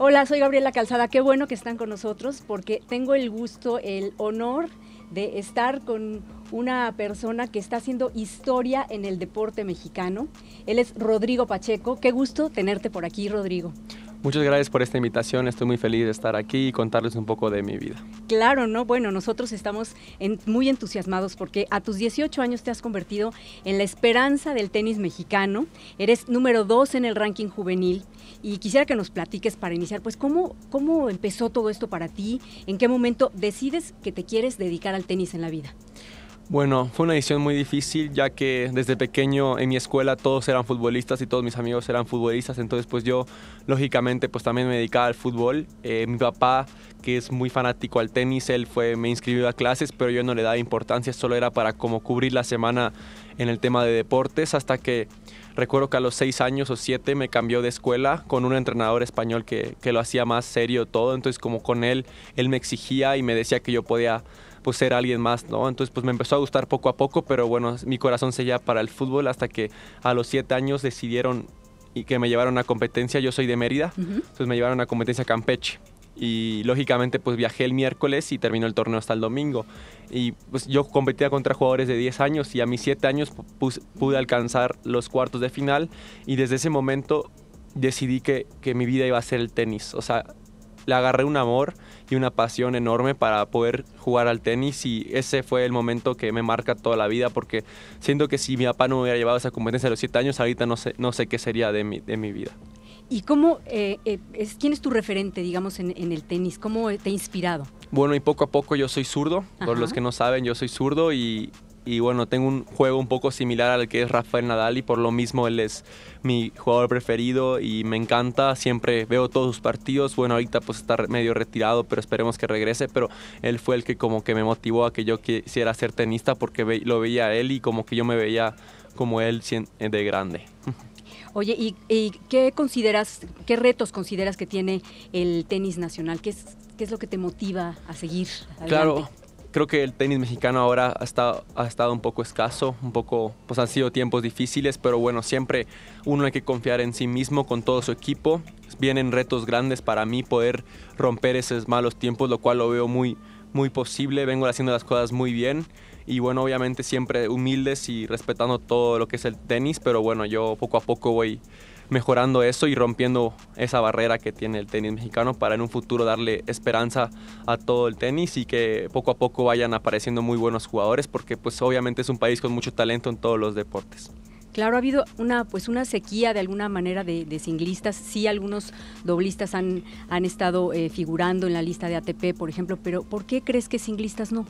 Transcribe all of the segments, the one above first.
Hola, soy Gabriela Calzada. Qué bueno que están con nosotros porque tengo el gusto, el honor de estar con una persona que está haciendo historia en el deporte mexicano. Él es Rodrigo Pacheco. Qué gusto tenerte por aquí, Rodrigo. Muchas gracias por esta invitación, estoy muy feliz de estar aquí y contarles un poco de mi vida. Claro, ¿no? Bueno, nosotros estamos muy entusiasmados porque a tus 18 años te has convertido en la esperanza del tenis mexicano, eres número dos en el ranking juvenil y quisiera que nos platiques para iniciar, pues, ¿cómo, cómo empezó todo esto para ti? ¿En qué momento decides que te quieres dedicar al tenis en la vida? Bueno, fue una decisión muy difícil ya que desde pequeño en mi escuela todos eran futbolistas y todos mis amigos eran futbolistas, entonces pues yo lógicamente pues también me dedicaba al fútbol. Eh, mi papá, que es muy fanático al tenis, él fue, me inscribió a clases, pero yo no le daba importancia, solo era para como cubrir la semana en el tema de deportes, hasta que recuerdo que a los seis años o siete me cambió de escuela con un entrenador español que, que lo hacía más serio todo, entonces como con él, él me exigía y me decía que yo podía pues ser alguien más, ¿no? Entonces pues me empezó a gustar poco a poco, pero bueno, mi corazón se seguía para el fútbol hasta que a los siete años decidieron y que me llevaron a competencia, yo soy de Mérida, entonces me llevaron a competencia Campeche y lógicamente pues viajé el miércoles y terminó el torneo hasta el domingo. Y pues yo competía contra jugadores de 10 años y a mis 7 años pude alcanzar los cuartos de final y desde ese momento decidí que, que mi vida iba a ser el tenis. O sea, le agarré un amor y una pasión enorme para poder jugar al tenis y ese fue el momento que me marca toda la vida porque siento que si mi papá no me hubiera llevado a esa competencia a los siete años, ahorita no sé, no sé qué sería de mi, de mi vida. ¿Y cómo, eh, eh, es, quién es tu referente, digamos, en, en, el tenis? ¿Cómo te ha inspirado? Bueno, y poco a poco yo soy zurdo, por los que no saben, yo soy zurdo y y bueno, tengo un juego un poco similar al que es Rafael Nadal y por lo mismo él es mi jugador preferido y me encanta, siempre veo todos sus partidos, bueno, ahorita pues está medio retirado, pero esperemos que regrese, pero él fue el que como que me motivó a que yo quisiera ser tenista porque lo veía a él y como que yo me veía como él de grande. Oye, ¿y, qué consideras, qué retos consideras que tiene el tenis nacional? ¿Qué es, qué es lo que te motiva a seguir adelante? Claro, creo que el tenis mexicano ahora ha estado, ha estado un poco escaso, un poco, pues han sido tiempos difíciles, pero bueno, siempre uno hay que confiar en sí mismo con todo su equipo. Vienen retos grandes para mí poder romper esos malos tiempos, lo cual lo veo muy, muy posible. Vengo haciendo las cosas muy bien y bueno, obviamente siempre humildes y respetando todo lo que es el tenis, pero bueno, yo poco a poco voy mejorando eso y rompiendo esa barrera que tiene el tenis mexicano para en un futuro darle esperanza a todo el tenis y que poco a poco vayan apareciendo muy buenos jugadores porque pues obviamente es un país con mucho talento en todos los deportes. Claro, ha habido una pues una sequía de alguna manera de, singlistas. Sí, algunos doblistas han, han estado eh, figurando en la lista de ATP, por ejemplo, pero ¿por qué crees que singlistas no?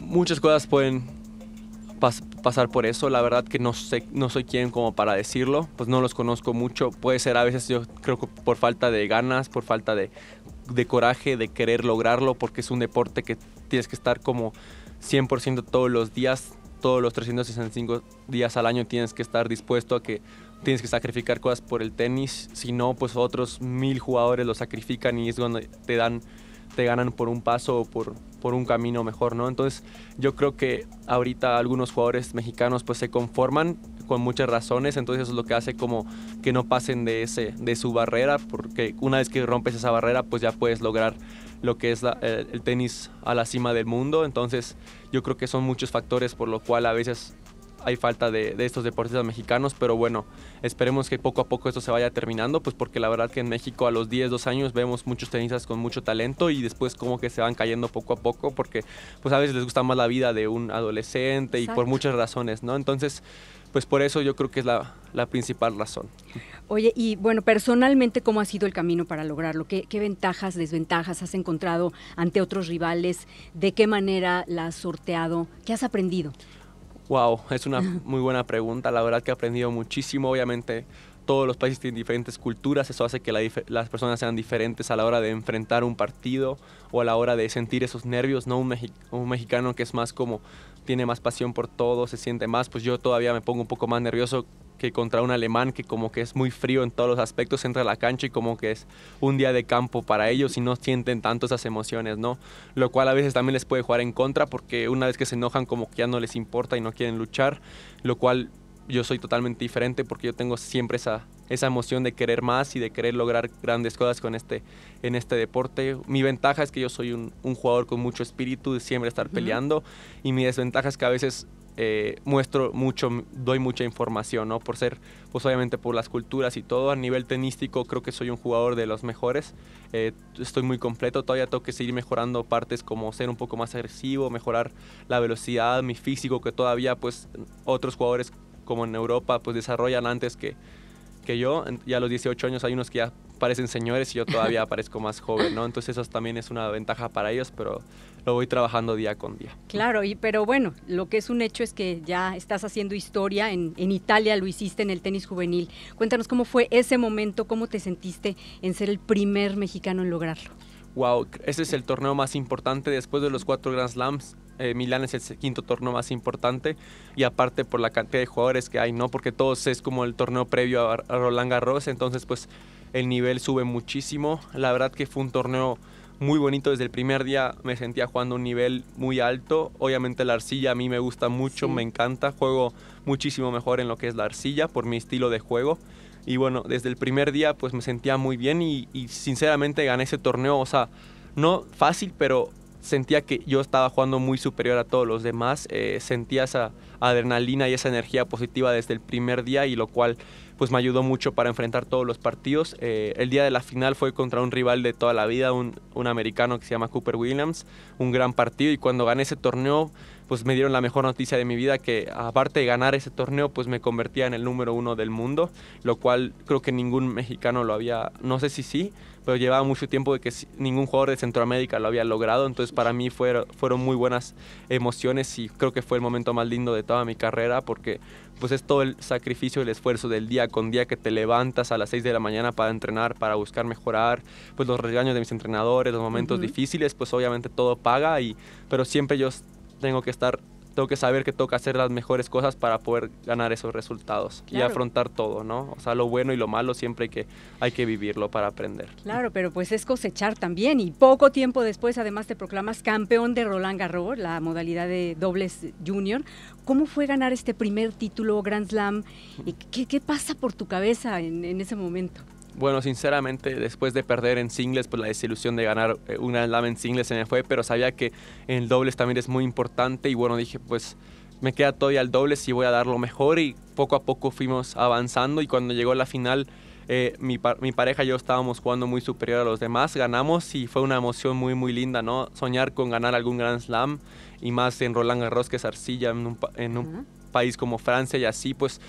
Muchas cosas pueden pasar por eso. La verdad que no sé, no soy quien como para decirlo, pues no los conozco mucho. Puede ser a veces yo creo que por falta de ganas, por falta de, de coraje, de querer lograrlo, porque es un deporte que tienes que estar como 100% todos los días, todos los 365 días al año tienes que estar dispuesto a que tienes que sacrificar cosas por el tenis. Si no, pues otros mil jugadores lo sacrifican y es donde te dan te ganan por un paso o por, por un camino mejor, ¿no? Entonces yo creo que ahorita algunos jugadores mexicanos pues se conforman con muchas razones, entonces eso es lo que hace como que no pasen de, ese, de su barrera, porque una vez que rompes esa barrera pues ya puedes lograr lo que es el tenis a la cima del mundo, entonces yo creo que son muchos factores por lo cual a veces hay falta de, estos deportistas mexicanos, pero bueno, esperemos que poco a poco esto se vaya terminando, pues porque la verdad que en México a los 10, 2 años vemos muchos tenistas con mucho talento y después como que se van cayendo poco a poco porque pues a veces les gusta más la vida de un adolescente y por muchas razones, ¿no? Entonces, pues por eso yo creo que es la, principal razón. Oye, y bueno, personalmente, ¿cómo ha sido el camino para lograrlo? ¿Qué, ¿Qué, ventajas, desventajas has encontrado ante otros rivales? ¿De qué manera la has sorteado? ¿Qué has aprendido? Wow, es una muy buena pregunta. La verdad que he aprendido muchísimo. Obviamente todos los países tienen diferentes culturas, eso hace que las personas sean diferentes a la hora de enfrentar un partido o a la hora de sentir esos nervios, ¿no? Un, mexicano que es más como, tiene más pasión por todo, se siente más, pues yo todavía me pongo un poco más nervioso que contra un alemán que como que es muy frío en todos los aspectos, entra a la cancha y como que es un día de campo para ellos y no sienten tanto esas emociones, ¿no? Lo cual a veces también les puede jugar en contra porque una vez que se enojan como que ya no les importa y no quieren luchar, lo cual yo soy totalmente diferente porque yo tengo siempre esa, esa emoción de querer más y de querer lograr grandes cosas con este, en este deporte. Mi ventaja es que yo soy un, jugador con mucho espíritu de siempre estar peleando y mi desventaja es que a veces eh, muestro mucho, doy mucha información, ¿no? Por ser, pues obviamente por las culturas y todo, a nivel tenístico creo que soy un jugador de los mejores, eh, estoy muy completo, todavía tengo que seguir mejorando partes como ser un poco más agresivo, mejorar la velocidad, mi físico, que todavía pues otros jugadores como en Europa pues desarrollan antes que, que yo, ya a los 18 años hay unos que ya parecen señores y yo todavía parezco más joven, ¿no? Entonces eso también es una ventaja para ellos, pero lo voy trabajando día con día. Claro, y, pero bueno, lo que es un hecho es que ya estás haciendo historia, en, en Italia lo hiciste en el tenis juvenil. Cuéntanos cómo fue ese momento, cómo te sentiste en ser el primer mexicano en lograrlo. Wow, ese es el torneo más importante después de los cuatro Grand Slams. Eh, Milán es el quinto torneo más importante y aparte por la cantidad de jugadores que hay, ¿no? Porque todos es como el torneo previo a, a Roland Garros, entonces pues el nivel sube muchísimo. La verdad que fue un torneo muy bonito desde el primer día, me sentía jugando un nivel muy alto. Obviamente la arcilla a mí me gusta mucho, me encanta, juego muchísimo mejor en lo que es la arcilla por mi estilo de juego. Y bueno, desde el primer día pues me sentía muy bien y, y sinceramente gané ese torneo, o sea, no fácil, pero sentía que yo estaba jugando muy superior a todos los demás, eh, sentía esa adrenalina y esa energía positiva desde el primer día y lo cual pues me ayudó mucho para enfrentar todos los partidos. Eh, el día de la final fue contra un rival de toda la vida, un, un americano que se llama Cooper Williams, un gran partido y cuando gané ese torneo pues me dieron la mejor noticia de mi vida que aparte de ganar ese torneo pues me convertía en el número uno del mundo, lo cual creo que ningún mexicano lo había, no sé si sí, pero llevaba mucho tiempo de que ningún jugador de Centroamérica lo había logrado, entonces para mí fueron, fueron muy buenas emociones y creo que fue el momento más lindo de toda mi carrera porque pues es todo el sacrificio, el esfuerzo del día con día que te levantas a las 6 de la mañana para entrenar, para buscar mejorar, pues los regaños de mis entrenadores, los momentos difíciles, pues obviamente todo paga, y, pero siempre yo tengo que estar tengo que saber que tengo que hacer las mejores cosas para poder ganar esos resultados y afrontar todo, ¿no? O sea, lo bueno y lo malo siempre hay que, hay que vivirlo para aprender. Claro, pero pues es cosechar también y poco tiempo después además te proclamas campeón de Roland Garros, la modalidad de dobles junior. ¿Cómo fue ganar este primer título Grand Slam? ¿Qué, qué pasa por tu cabeza en, en ese momento? Bueno, sinceramente, después de perder en singles, pues la desilusión de ganar eh, una slam en singles se me fue, pero sabía que en el dobles también es muy importante y bueno, dije, pues me queda todavía el dobles y voy a dar lo mejor y poco a poco fuimos avanzando y cuando llegó la final, eh, mi, mi, pareja y yo estábamos jugando muy superior a los demás, ganamos y fue una emoción muy, muy linda, ¿no? Soñar con ganar algún Grand Slam y más en Roland Garros, que es arcilla, en un, en un país como Francia y así, pues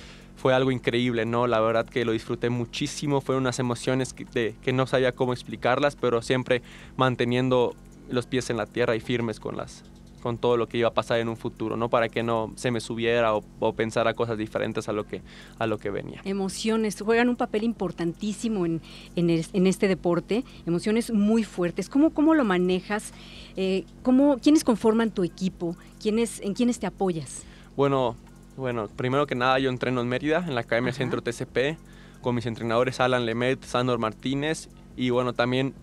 fue algo increíble, ¿no? La verdad que lo disfruté muchísimo, fueron unas emociones que, que no sabía cómo explicarlas, pero siempre manteniendo los pies en la tierra y firmes con las con todo lo que iba a pasar en un futuro, ¿no? Para que no se me subiera o, o pensara cosas diferentes a lo que, a lo que venía. Emociones, juegan un papel importantísimo en, en, en este deporte, emociones muy fuertes. ¿Cómo, cómo lo manejas? Eh, ¿cómo, ¿Quiénes conforman tu equipo? ¿Quiénes, ¿En quiénes te apoyas? Bueno, bueno, primero que nada yo entreno en Mérida, en la Academia Centro TCP, con mis entrenadores Alan Lemet, Sandor Martínez y bueno, también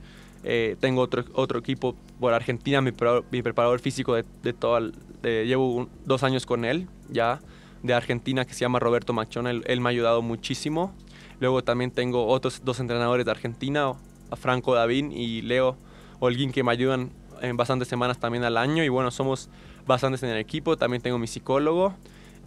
eh, tengo otro, otro equipo por Argentina, mi, mi preparador físico de, de todo, llevo dos años con él ya, de Argentina que se llama Roberto Machón, él, él, me ha ayudado muchísimo. Luego también tengo otros dos entrenadores de Argentina, a Franco Davín y Leo Holguín que me ayudan en bastantes semanas también al año y bueno, somos bastantes en el equipo, también tengo mi psicólogo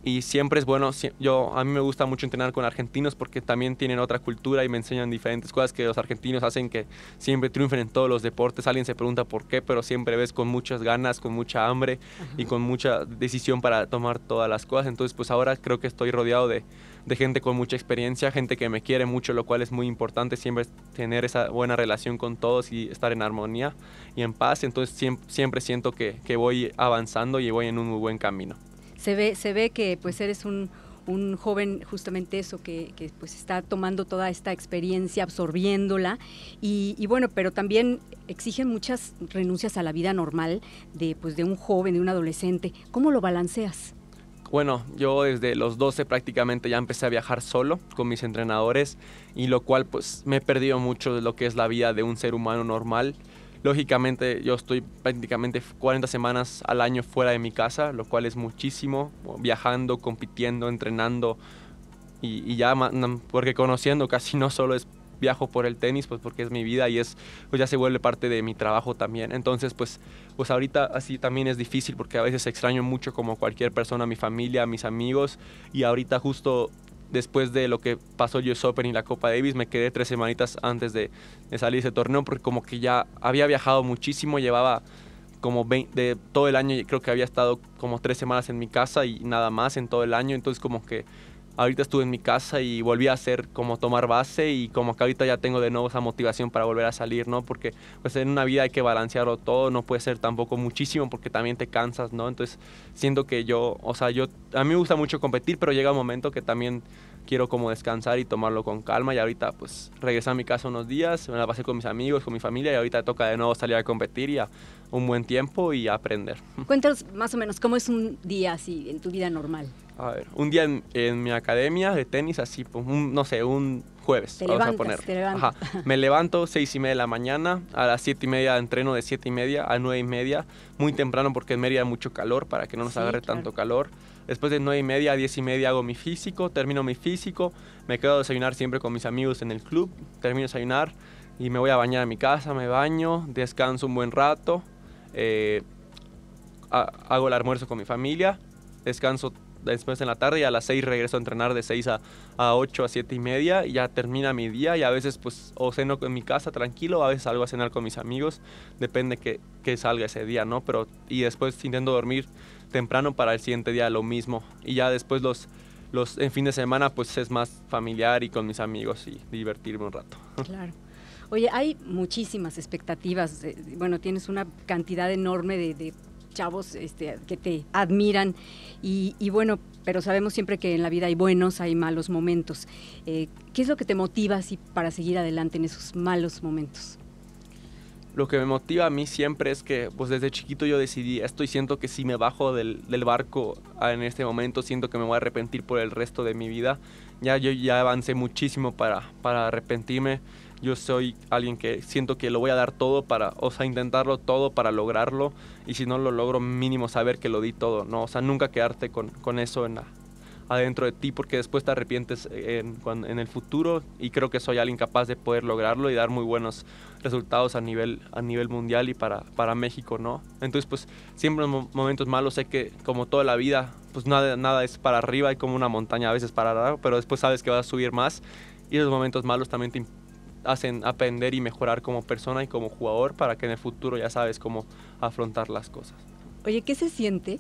y siempre es bueno, yo a mí me gusta mucho entrenar con argentinos porque también tienen otra cultura y me enseñan diferentes cosas que los argentinos hacen que siempre triunfen en todos los deportes. Alguien se pregunta por qué, pero siempre ves con muchas ganas, con mucha hambre y con mucha decisión para tomar todas las cosas. Entonces, pues ahora creo que estoy rodeado de, de gente con mucha experiencia, gente que me quiere mucho, lo cual es muy importante siempre tener esa buena relación con todos y estar en armonía y en paz. Entonces siempre, siempre siento que, que voy avanzando y voy en un muy buen camino se ve, se ve que pues eres un, un joven justamente eso, que, que, pues está tomando toda esta experiencia, absorbiéndola, y, y, bueno, pero también exigen muchas renuncias a la vida normal de, pues, de un joven, de un adolescente. ¿Cómo lo balanceas? Bueno, yo desde los 12 prácticamente ya empecé a viajar solo con mis entrenadores y lo cual pues me he perdido mucho de lo que es la vida de un ser humano normal lógicamente yo estoy prácticamente 40 semanas al año fuera de mi casa, lo cual es muchísimo, viajando, compitiendo, entrenando y, ya, porque conociendo casi no solo es viajo por el tenis, pues porque es mi vida y es, pues ya se vuelve parte de mi trabajo también. Entonces, pues, pues ahorita así también es difícil porque a veces extraño mucho como cualquier persona, mi familia, mis amigos y ahorita justo después de lo que pasó US Open y la Copa Davis, me quedé tres semanitas antes de, de salir ese torneo porque como que ya había viajado muchísimo, llevaba como de todo el año, creo que había estado como tres semanas en mi casa y nada más en todo el año, entonces como que ahorita estuve en mi casa y volví a hacer como tomar base y como que ahorita ya tengo de nuevo esa motivación para volver a salir, ¿no? Porque pues en una vida hay que balancearlo todo, no puede ser tampoco muchísimo porque también te cansas, ¿no? Entonces siento que yo, o sea, yo, a mí me gusta mucho competir, pero llega un momento que también quiero como descansar y tomarlo con calma y ahorita pues regresé a mi casa unos días, me la pasé con mis amigos, con mi familia y ahorita toca de nuevo salir a competir y a un buen tiempo y aprender. Cuéntanos más o menos cómo es un día así en tu vida normal. A ver, un día en, mi academia de tenis, así, pues, no sé, un jueves, te vamos a poner. Te Ajá. Me levanto seis y media de la mañana, a las siete y media entreno de siete y media a nueve y media, muy temprano porque en Mérida hay mucho calor para que no nos agarre tanto calor. Después de nueve y media a diez y media hago mi físico, termino mi físico, me quedo a desayunar siempre con mis amigos en el club, termino de desayunar y me voy a bañar a mi casa, me baño, descanso un buen rato, eh, hago el almuerzo con mi familia, descanso después en la tarde y a las 6 regreso a entrenar de 6 a, a 8 a 7 y media y ya termina mi día y a veces pues o ceno en mi casa tranquilo, a veces salgo a cenar con mis amigos, depende que, que salga ese día, ¿no? Pero y después intento dormir temprano para el siguiente día lo mismo y ya después los, los en fin de semana pues es más familiar y con mis amigos y divertirme un rato. Claro. Oye, hay muchísimas expectativas, bueno, tienes una cantidad enorme de chavos este, que te admiran y, bueno, pero sabemos siempre que en la vida hay buenos, hay malos momentos. Eh, ¿Qué es lo que te motiva así, para seguir adelante en esos malos momentos? Lo que me motiva a mí siempre es que pues desde chiquito yo decidí esto y siento que si me bajo del, del barco en este momento siento que me voy a arrepentir por el resto de mi vida. Ya yo ya avancé muchísimo para, para arrepentirme yo soy alguien que siento que lo voy a dar todo para, o sea, intentarlo todo para lograrlo y si no lo logro mínimo saber que lo di todo, ¿no? O sea, nunca quedarte con, con eso en adentro de ti porque después te arrepientes en, en, el futuro y creo que soy alguien capaz de poder lograrlo y dar muy buenos resultados a nivel, a nivel mundial y para, para México, ¿no? Entonces, pues siempre en momentos malos sé que como toda la vida, pues nada, nada es para arriba, hay como una montaña a veces para abajo, pero después sabes que vas a subir más y esos momentos malos también te hacen aprender y mejorar como persona y como jugador para que en el futuro ya sabes cómo afrontar las cosas. Oye, ¿qué se siente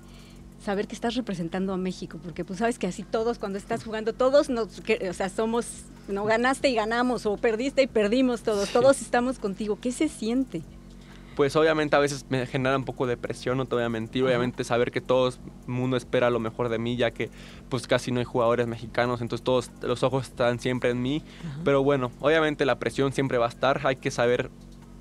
saber que estás representando a México? Porque pues sabes que así todos cuando estás jugando, todos nos, o sea, somos, no ganaste y ganamos o perdiste y perdimos todos, todos estamos contigo. ¿Qué se siente? Pues obviamente a veces me genera un poco de presión, no te voy a mentir, obviamente saber que todo el mundo espera lo mejor de mí, ya que pues casi no hay jugadores mexicanos, entonces todos los ojos están siempre en mí, pero bueno, obviamente la presión siempre va a estar, hay que saber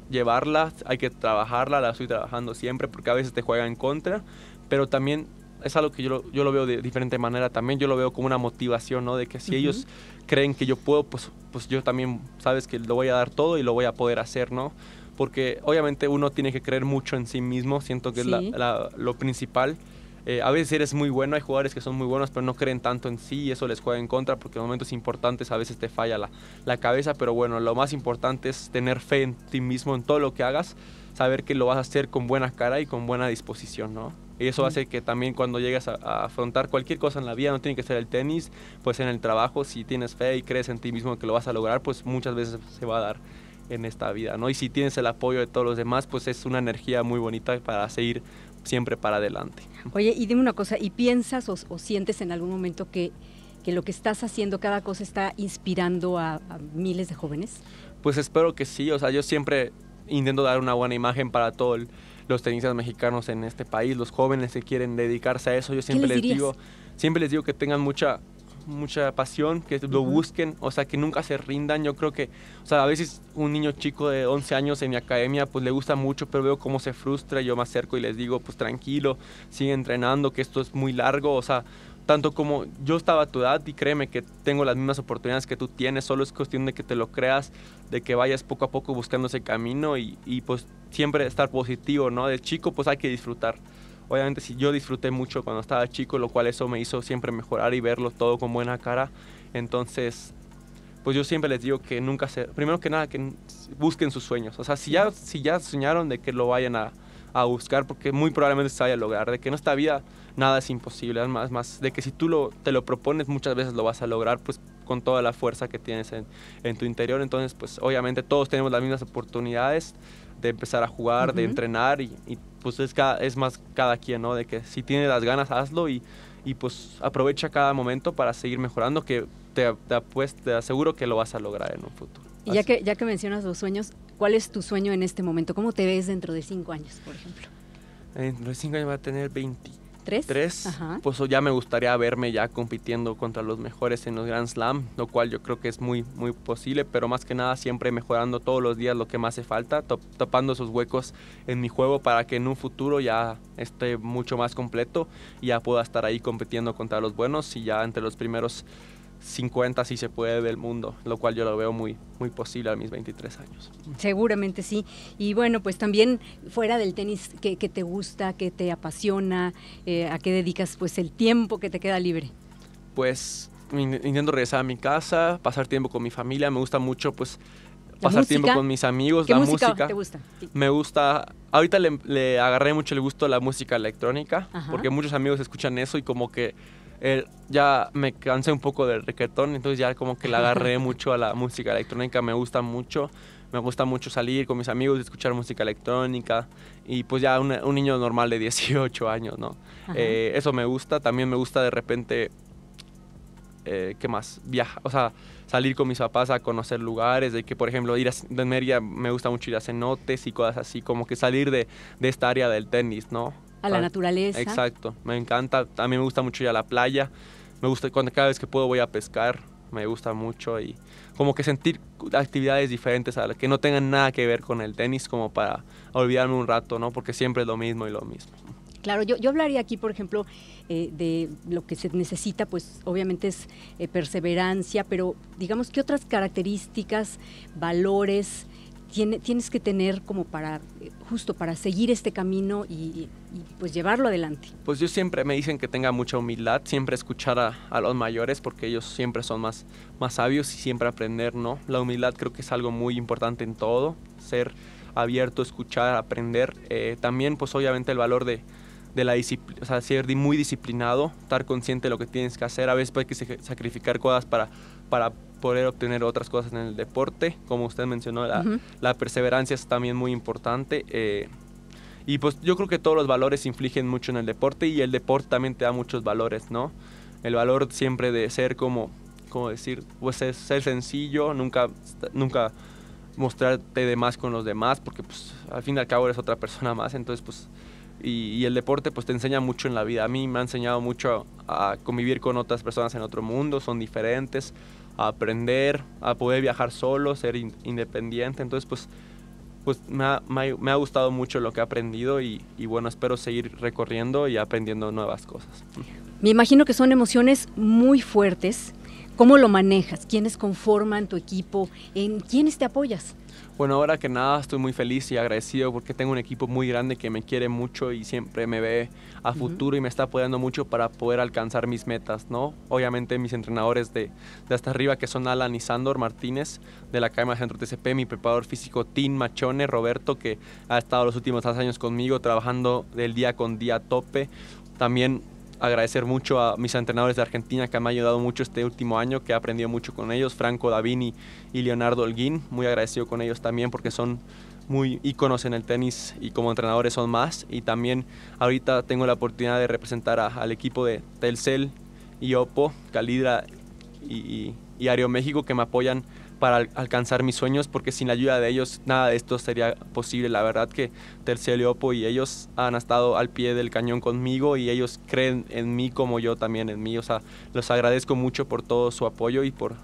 llevarla, hay que trabajarla, la estoy trabajando siempre porque a veces te juega en contra, pero también es algo que yo lo, yo lo veo de diferente manera también, yo lo veo como una motivación, ¿no? De que si ellos creen que yo puedo, pues, pues yo también, sabes que lo voy a dar todo y lo voy a poder hacer, ¿no? Porque obviamente uno tiene que creer mucho en sí mismo, siento que es lo principal. Eh, a veces eres muy bueno, hay jugadores que son muy buenos, pero no creen tanto en sí y eso les juega en contra porque en momentos importantes a veces te falla la, la cabeza, pero bueno, lo más importante es tener fe en ti mismo, en todo lo que hagas, saber que lo vas a hacer con buena cara y con buena disposición, ¿no? Y eso hace que también cuando llegas a, a, afrontar cualquier cosa en la vida, no tiene que ser el tenis, pues en el trabajo, si tienes fe y crees en ti mismo que lo vas a lograr, pues muchas veces se va a dar en esta vida, ¿no? Y si tienes el apoyo de todos los demás, pues es una energía muy bonita para seguir siempre para adelante. Oye, y dime una cosa, ¿y piensas o, sientes en algún momento que, que, lo que estás haciendo, cada cosa está inspirando a, miles de jóvenes? Pues espero que sí, o sea, yo siempre intento dar una buena imagen para todos los tenistas mexicanos en este país, los jóvenes que quieren dedicarse a eso, yo siempre les digo, siempre les digo que tengan mucha mucha pasión, que lo busquen, o sea, que nunca se rindan. Yo creo que, o sea, a veces un niño chico de 11 años en mi academia, pues le gusta mucho, pero veo cómo se frustra. Yo me acerco y les digo, pues tranquilo, sigue entrenando, que esto es muy largo, o sea, tanto como yo estaba a tu edad y créeme que tengo las mismas oportunidades que tú tienes, solo es cuestión de que te lo creas, de que vayas poco a poco buscando ese camino y, y pues siempre estar positivo, ¿no? De chico pues hay que disfrutar. Obviamente si yo disfruté mucho cuando estaba chico, lo cual eso me hizo siempre mejorar y verlo todo con buena cara. Entonces, pues yo siempre les digo que nunca se, primero que nada que busquen sus sueños. O sea, si ya, si ya soñaron de que lo vayan a, a buscar, porque muy probablemente se vaya a lograr, de que en esta vida nada es imposible, más, más de que si tú lo, te lo propones muchas veces lo vas a lograr, pues con toda la fuerza que tienes en, en tu interior. Entonces, pues obviamente todos tenemos las mismas oportunidades de empezar a jugar, de entrenar y, pues es, cada, es más cada quien, ¿no? De que si tienes las ganas, hazlo y, y pues aprovecha cada momento para seguir mejorando, que te, te, pues, te aseguro que lo vas a lograr en un futuro. Y ya que, ya que mencionas los sueños, ¿cuál es tu sueño en este momento? ¿Cómo te ves dentro de cinco años, por ejemplo? Dentro de cinco años va a tener 20 ¿Tres? Tres. Pues ya me gustaría verme ya compitiendo contra los mejores en los Grand Slam, lo cual yo creo que es muy, muy posible, pero más que nada siempre mejorando todos los días lo que me hace falta, top, tapando esos huecos en mi juego para que en un futuro ya esté mucho más completo y ya pueda estar ahí compitiendo contra los buenos y ya entre los primeros 50 si se puede del mundo, lo cual yo lo veo muy, muy posible a mis 23 años. Seguramente sí. Y bueno, pues también fuera del tenis, ¿qué, qué te gusta, qué te apasiona, eh, a qué dedicas pues el tiempo que te queda libre? Pues intento regresar a mi casa, pasar tiempo con mi familia, me gusta mucho pues pasar tiempo con mis amigos, ¿Qué la música, música. te gusta? Me gusta, ahorita le, le, agarré mucho el gusto a la música electrónica, Ajá. porque muchos amigos escuchan eso y como que eh, ya me cansé un poco del reggaetón, entonces ya como que le agarré mucho a la música electrónica, me gusta mucho, me gusta mucho salir con mis amigos y escuchar música electrónica y pues ya un, un niño normal de 18 años, ¿no? Eh, eso me gusta, también me gusta de repente, eh, ¿qué más? Viajar, o sea, salir con mis papás a conocer lugares, de que por ejemplo ir a de Mérida me gusta mucho ir a cenotes y cosas así, como que salir de, de esta área del tenis, ¿no? A la naturaleza. Exacto, me encanta, a mí me gusta mucho ir a la playa, me gusta cuando cada vez que puedo voy a pescar, me gusta mucho y como que sentir actividades diferentes a las que no tengan nada que ver con el tenis como para olvidarme un rato, ¿no? Porque siempre es lo mismo y lo mismo. Claro, yo, yo hablaría aquí, por ejemplo, eh, de lo que se necesita, pues obviamente es eh, perseverancia, pero digamos, ¿qué otras características, valores tiene, tienes que tener como para, justo para seguir este camino y, pues llevarlo adelante? Pues yo siempre me dicen que tenga mucha humildad, siempre escuchar a, a, los mayores porque ellos siempre son más, más sabios y siempre aprender, ¿no? La humildad creo que es algo muy importante en todo, ser abierto, escuchar, aprender. Eh, también pues obviamente el valor de, de la disciplina, o sea, ser muy disciplinado, estar consciente de lo que tienes que hacer. A veces hay que sacrificar cosas para, para poder obtener otras cosas en el deporte. Como usted mencionó, la, uh -huh. la perseverancia es también muy importante. Eh, y pues yo creo que todos los valores infligen mucho en el deporte y el deporte también te da muchos valores, ¿no? El valor siempre de ser como, como decir, pues es ser sencillo, nunca, nunca mostrarte de más con los demás, porque pues al fin y al cabo eres otra persona más, entonces pues y, y, el deporte pues te enseña mucho en la vida. A mí me ha enseñado mucho a, a, convivir con otras personas en otro mundo, son diferentes, a aprender, a poder viajar solo, ser in, independiente. Entonces pues, pues me, ha, me, ha, me, ha, gustado mucho lo que he aprendido y, y, bueno, espero seguir recorriendo y aprendiendo nuevas cosas. Me imagino que son emociones muy fuertes. ¿Cómo lo manejas? ¿Quiénes conforman tu equipo? ¿En quiénes te apoyas? Bueno, ahora que nada estoy muy feliz y agradecido porque tengo un equipo muy grande que me quiere mucho y siempre me ve a futuro uh -huh. y me está apoyando mucho para poder alcanzar mis metas, ¿no? Obviamente mis entrenadores de, de hasta arriba que son Alan y Sandor Martínez de la Academia Centro TCP, mi preparador físico Tim Machone, Roberto que ha estado los últimos dos años conmigo trabajando del día con día a tope. También agradecer mucho a mis entrenadores de Argentina que me han ayudado mucho este último año, que he aprendido mucho con ellos, Franco Davini y Leonardo Holguín, muy agradecido con ellos también porque son muy íconos en el tenis y como entrenadores son más. Y también ahorita tengo la oportunidad de representar a, al equipo de Telcel y Calidra y, y, y Aeroméxico que me apoyan para al alcanzar mis sueños, porque sin la ayuda de ellos nada de esto sería posible. La verdad que Terciel y Oppo y ellos han estado al pie del cañón conmigo y ellos creen en mí como yo también en mí. O sea, los agradezco mucho por todo su apoyo y por,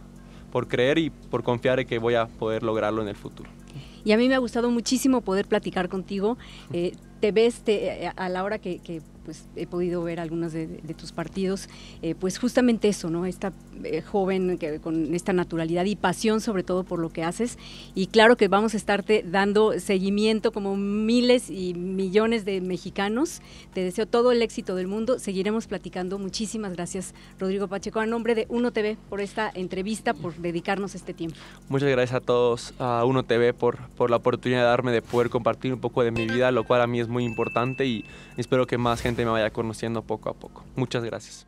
por creer y por confiar en que voy a poder lograrlo en el futuro. Y a mí me ha gustado muchísimo poder platicar contigo. Eh, te ves te, a la hora que, que pues he podido ver algunos de, tus partidos, eh, pues justamente eso, ¿no? Esta eh, joven que, con esta naturalidad y pasión sobre todo por lo que haces. Y claro que vamos a estarte dando seguimiento como miles y millones de mexicanos. Te deseo todo el éxito del mundo. Seguiremos platicando. Muchísimas gracias, Rodrigo Pacheco, a nombre de Uno TV por esta entrevista, por dedicarnos este tiempo. Muchas gracias a todos, a Uno TV, por, por la oportunidad de darme de poder compartir un poco de mi vida, lo cual a mí es muy importante y espero que más gente me vaya conociendo poco a poco. Muchas gracias.